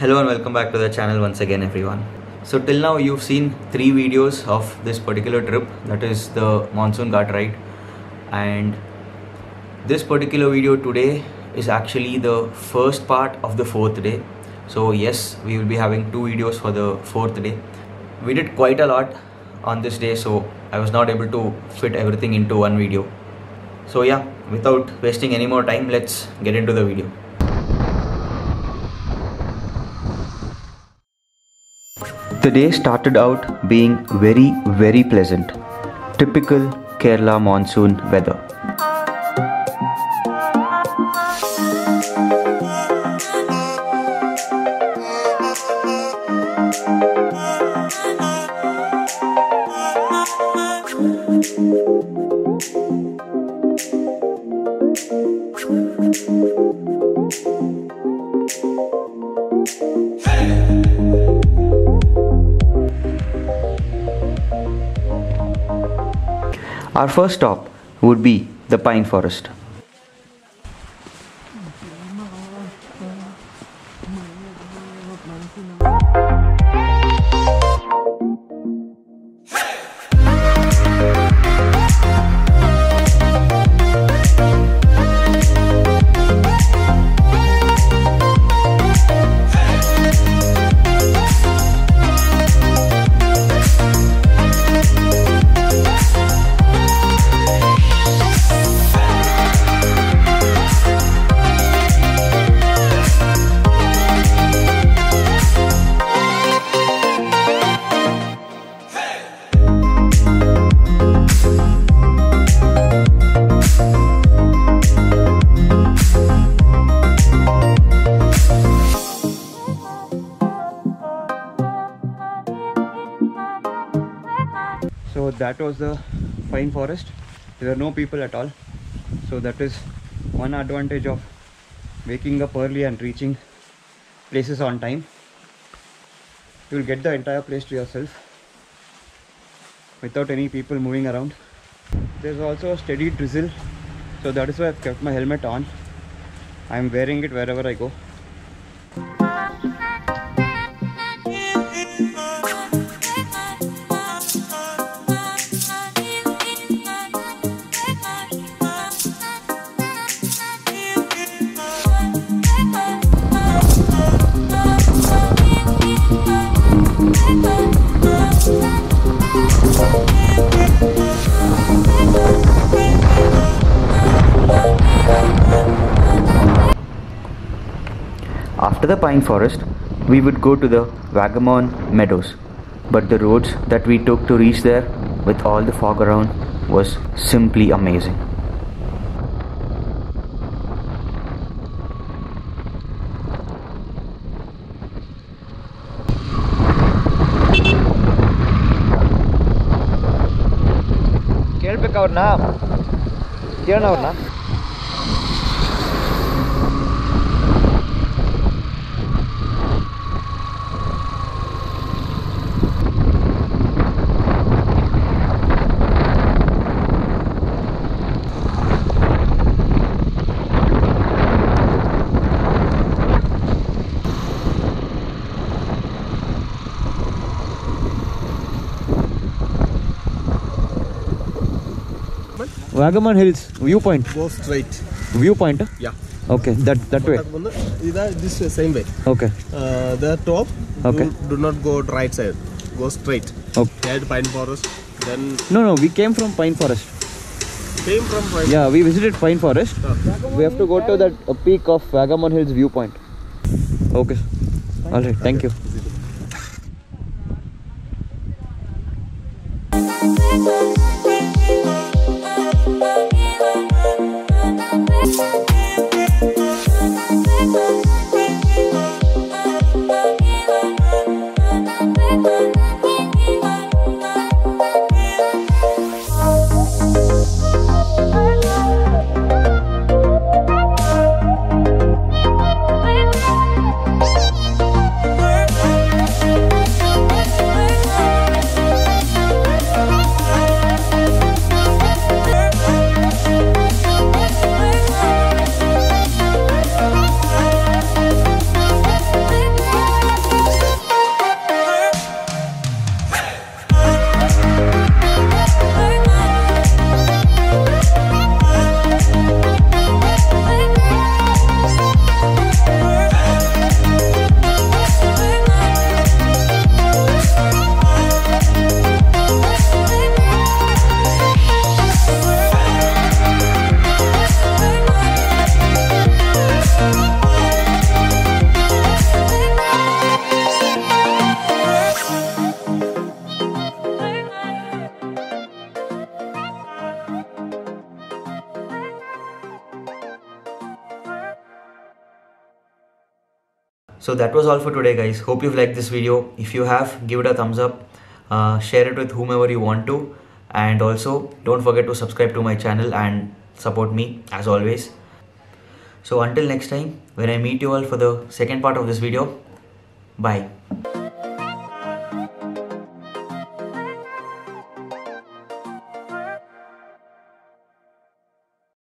Hello and welcome back to the channel once again everyone. So till now you've seen three videos of this particular trip that is the monsoon ghat ride and this particular video today is actually the first part of the fourth day. So yes we will be having two videos for the fourth day. We did quite a lot on this day so I was not able to fit everything into one video. So yeah without wasting any more time let's get into the video. The day started out being very, very pleasant. Typical Kerala monsoon weather. Our first stop would be the pine forest. So that was the pine forest. There are no people at all. So that is one advantage of waking up early and reaching places on time. You will get the entire place to yourself without any people moving around. There's also a steady drizzle. So that is why I've kept my helmet on. I'm wearing it wherever I go. After the pine forest, we would go to the Vagamon Meadows, but the roads that we took to reach there, with all the fog around, was simply amazing. ಕೇಳಬೇಕಾವ್ರನ್ನ ಕೇಳೋಣ ಅವ್ರನ್ನ. Vagamon Hills viewpoint. Go straight. Viewpoint? Yeah. Okay, that that way. This same way. Okay. Uh, the top. Okay. Do, do not go right side. Go straight. Okay. Head pine forest. Then. No, no. We came from pine forest. Came from pine. Yeah, we visited pine forest. Ah. We have to go to that uh, peak of Vagamon Hills viewpoint. Okay. All right. Thank okay. you. Thank you. So that was all for today, guys. Hope you've liked this video. If you have, give it a thumbs up. Uh, share it with whomever you want to. And also, don't forget to subscribe to my channel and support me as always. So until next time, when I meet you all for the second part of this video, bye.